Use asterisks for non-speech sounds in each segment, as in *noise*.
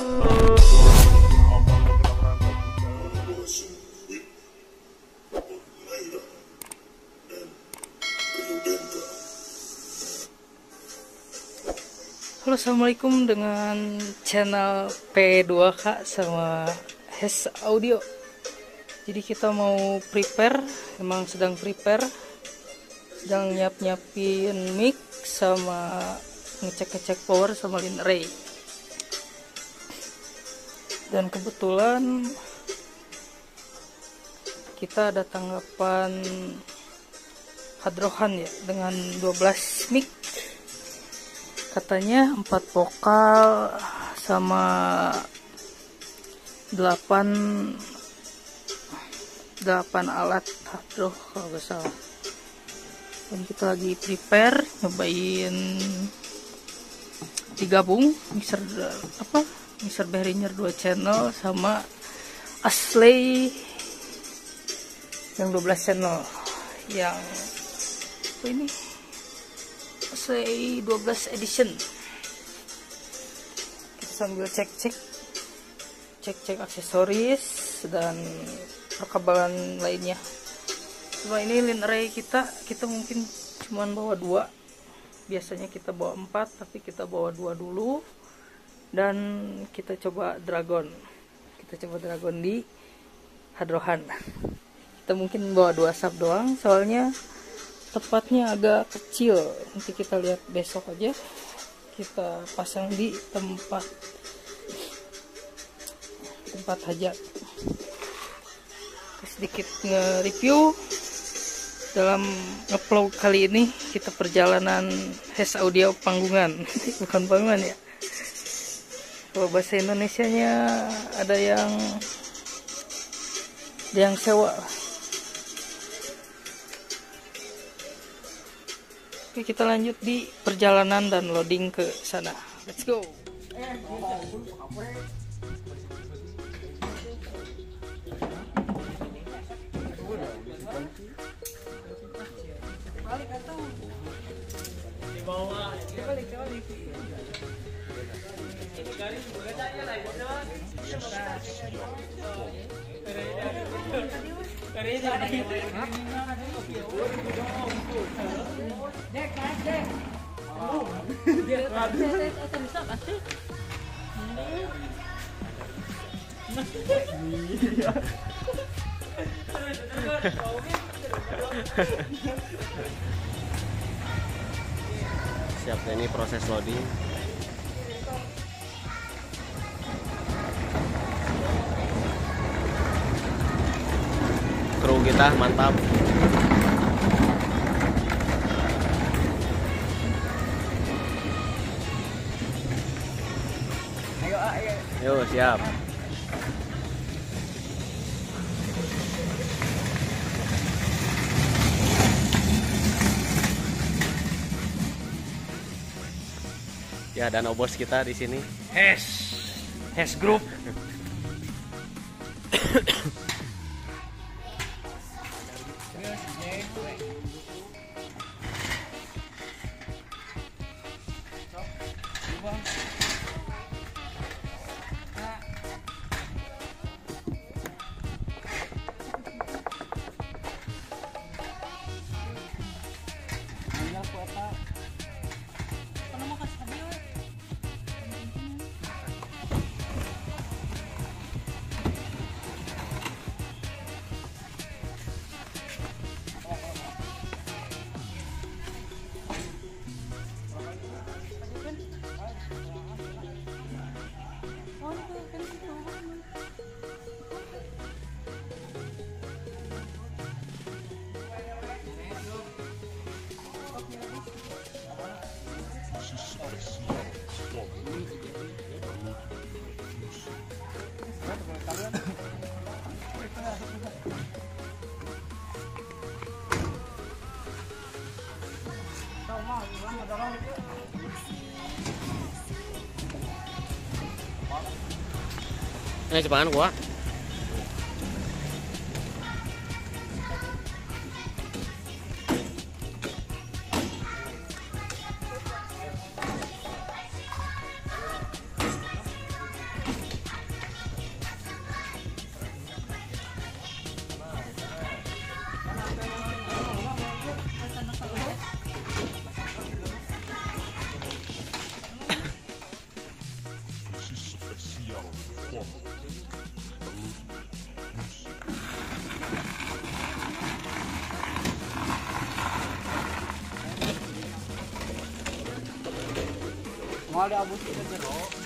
Halo assalamualaikum dengan channel P2K sama Hes Audio. Jadi kita mau prepare Emang sedang prepare Sedang nyiap-nyiapin mic Sama ngecek-ngecek power sama lin array Dan kebetulan Kita ada tanggapan Hadrohan ya Dengan 12 mic. Katanya empat vokal sama delapan delapan alat hadroh kalau gak salah. Dan kita lagi prepare nyobain digabung mixer apa mixer Behringer 2 channel sama Ashley yang 12 channel. Yang apa ini? Say 12 edition. Kita sambil cek-cek cek-cek aksesoris dan perkabalan lainnya. Cuma ini lin array kita kita mungkin cuma bawa dua. Biasanya kita bawa empat tapi kita bawa dua dulu dan kita coba dragon. Kita coba dragon di hadrohan. Kita mungkin bawa dua sub doang soalnya tepatnya agak kecil. Nanti kita lihat besok aja. Kita pasang di tempat tempat hajat. Sedikit nge-review. Dalam ngevlog kali ini kita perjalanan Hes Audio Panggungan. *laughs* Bukan Panggungan ya kalau bahasa Indonesia nya ada yang ada yang sewa Oke, kita lanjut di perjalanan dan loading ke sana. Let's go. Siap ini proses loading kru kita mantap Yo siap Ya dan obos kita di sini. Hes. Hes Group. *coughs* well. 那怎么办，我？我不我了不起的 aku.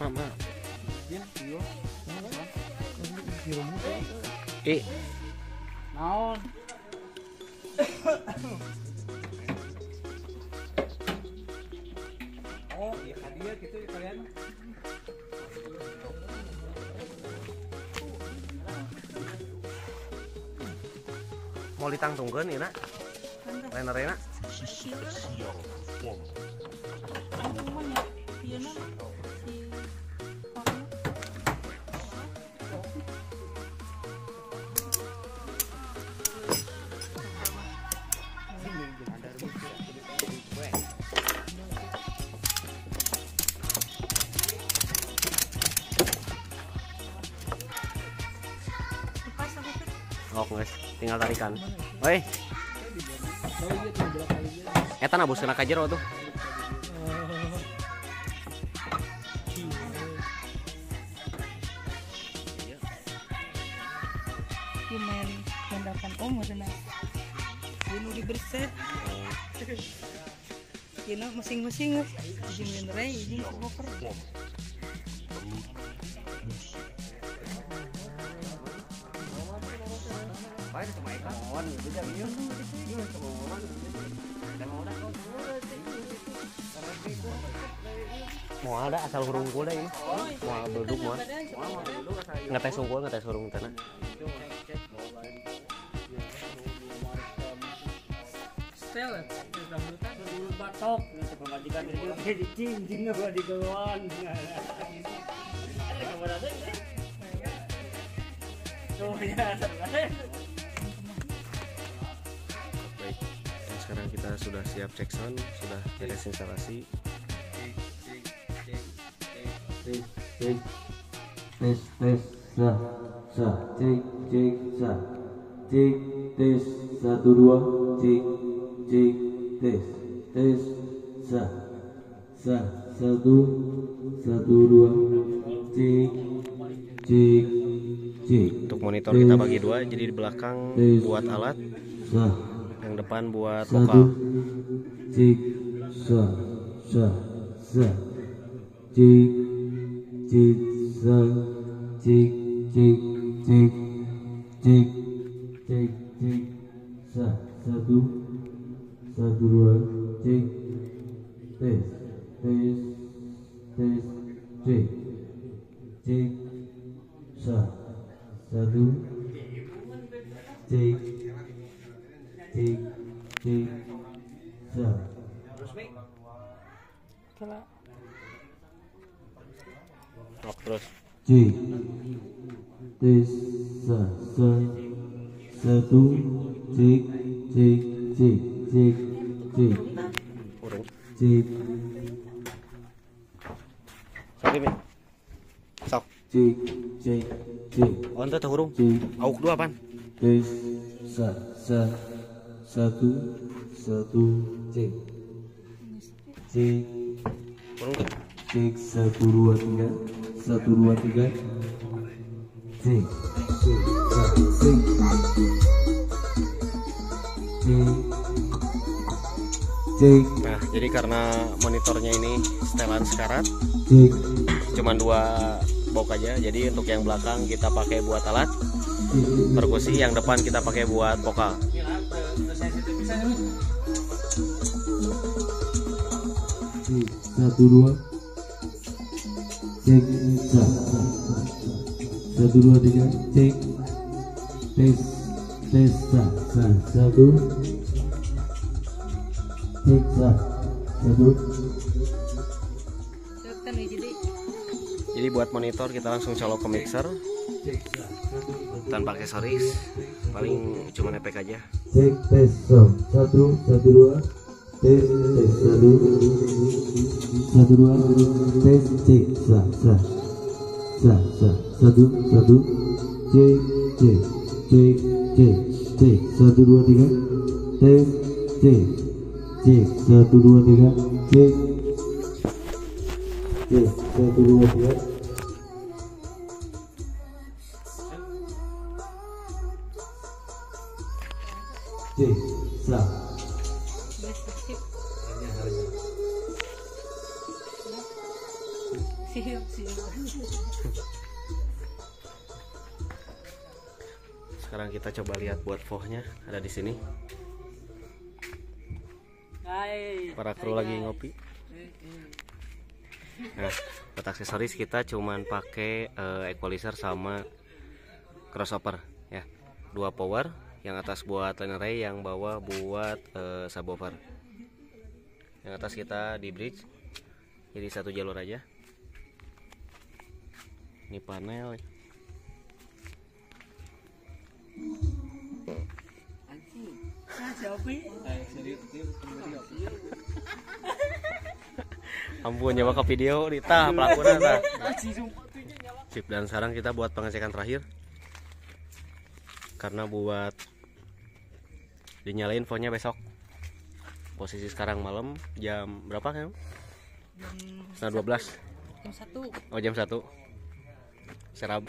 Mama. Eh, naon Oh, iya hadiah gitu ya kalian. mau ditangtungkan ya nak? Lain arena. Oh, guys, tinggal tarikan. Woi. Eta nabus kena kajero tuh. main mendapat om maksudnya ini di berset ini masing-masing guys izin ray izin koper Mau ada asal hurung kuda ini. Mau duduk mau. Ngetes unggul ngetes hurung tanah. Batok, gitu pemajikan itu jadi cincin gua di keluan. Tuh ya, sekarang kita sudah siap cek sound, sudah beres instalasi. tes tes sah sah cek cek sah cek tes satu dua cek cek tes tes sah sah satu satu dua cek cek cek Untuk monitor kita bagi dua, jadi di belakang buat alat, sah yang depan buat satu vokal. cek sah cek cek cek cek cek cek sah satu satu dua cek tes tes tes cek cek sah satu cek kalau Rock terus. tes sah sah satu cek cek cek cek Hurung. cek Sok ini. Sok. cek cek cek Oh, ente tuh hurung. cek Auk dua tes sah sah satu satu cek. Cek. Cek satu dua tiga. Satu dua tiga. Cek. Cek. Cek cek Nah, jadi karena monitornya ini setelan sekarat, cek. cuman dua box aja. Jadi untuk yang belakang kita pakai buat alat perkusi, yang depan kita pakai buat vokal. Satu dua. Cek satu dua tiga. Cek. Tes tes satu. Cek satu. Jadi Jadi buat monitor kita langsung colok ke mixer. Tanpa aksesoris, paling cuma efek aja. Cek tes so satu satu dua tes tes satu satu dua tes cek sa sa sa sa satu satu cek cek cek cek cek satu dua tiga tes cek cek satu dua tiga cek cek satu dua tiga Sekarang kita coba lihat buat fohnya ada di sini. Hai. Para kru lagi ngopi. Nah, buat aksesoris kita cuman pakai eh, equalizer sama crossover ya. Dua power, yang atas buat line array, yang bawah buat eh, subwoofer. Yang atas kita di bridge. Jadi satu jalur aja. Ini panel. *laughs* Ampun nyawa ke video di tah pelakunya tah. Sip dan sekarang kita buat pengecekan terakhir. Karena buat dinyalain fontnya besok. Posisi sekarang malam jam berapa kan? Setengah 12 jam satu Oh jam 1 Serab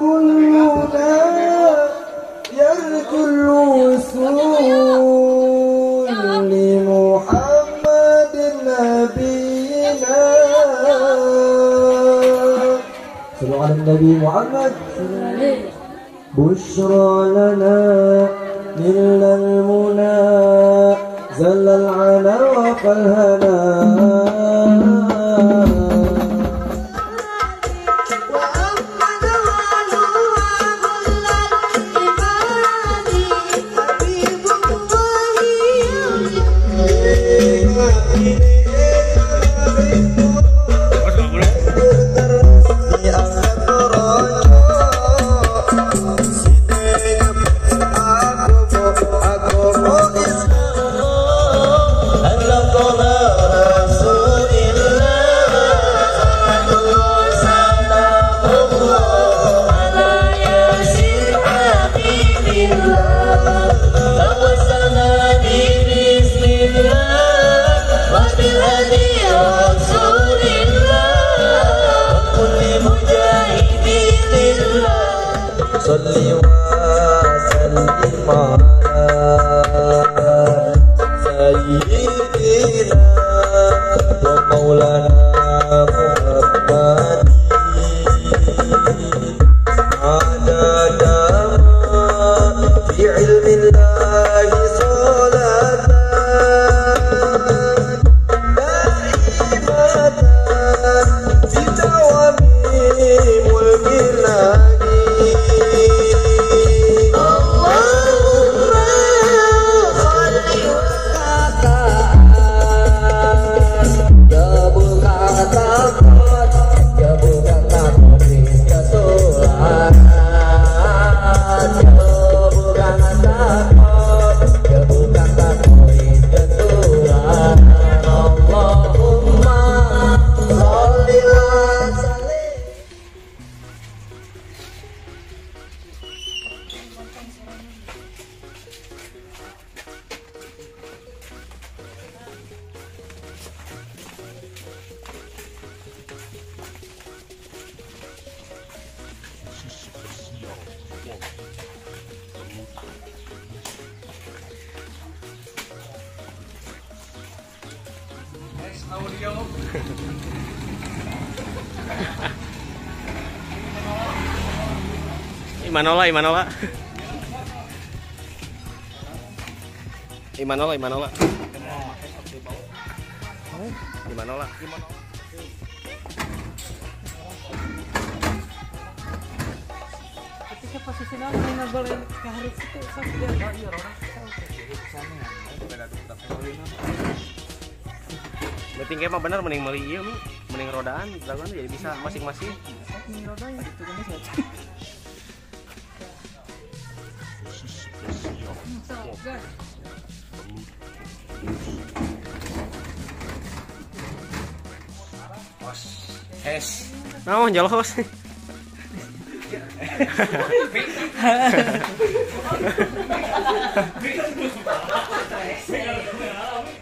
وكلنا يرجو الوصول لمحمد نبينا. صلوا على النبي محمد. بشرى لنا من المنى زل العنا 啦我啦 audio Imanola Imanola. Imanola Imanola. Imanola. Imanola boleh itu Penting mah bener mending meuli ieu Mi. mending rodaan dragon jadi bisa masing-masing. Es. Nah, *laughs* *laughs*